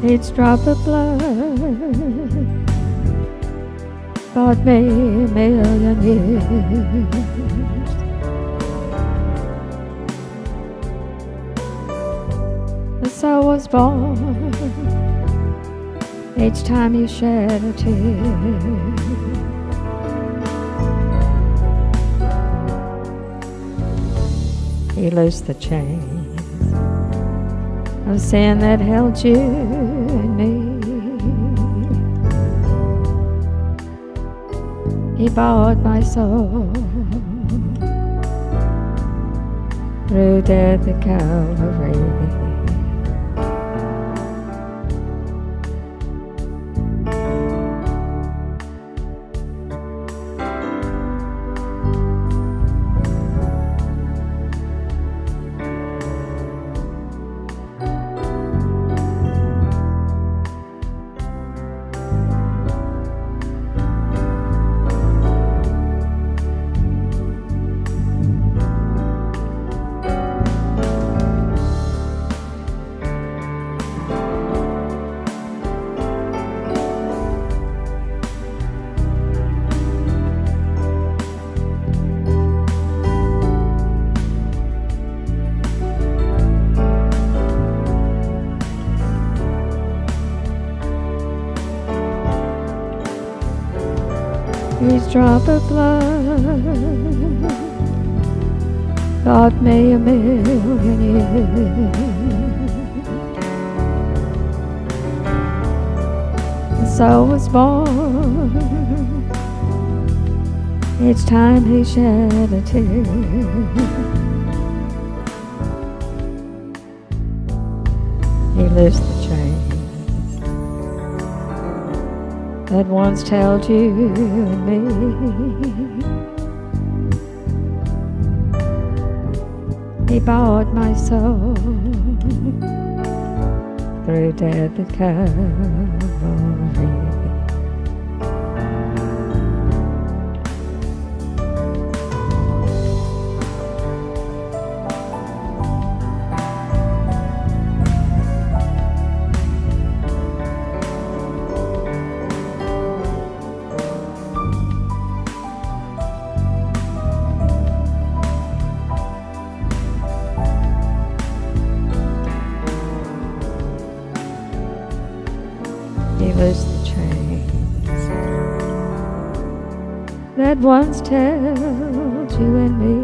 Each drop of blood bought me a million years. The soul was born each time you shed a tear. You loosed the chains of sin that held you and me. He bought my soul through death at Calvary. Each drop of blood got me a million years. The soul was born each time he shed a tear. He lifts the chains that once held you and me. He bought my soul through death at Calvary. Loosed the chains that once held you and me.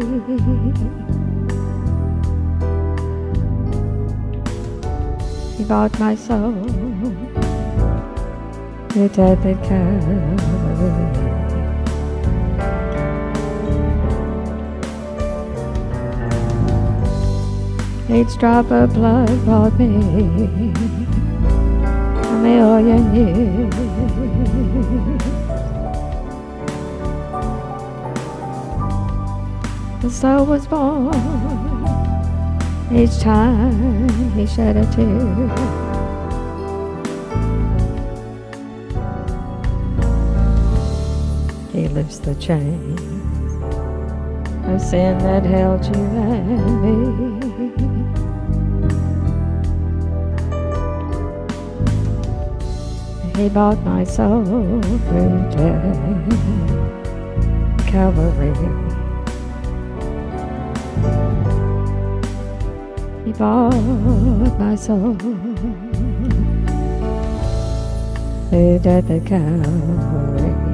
He bought my soul with death at Calvary. Each drop of blood brought me a million years. The soul was born each time he shed a tear. He lifts the chains of sin that held you and me. He bought my soul through death, Calvary. He bought my soul through death at Calvary.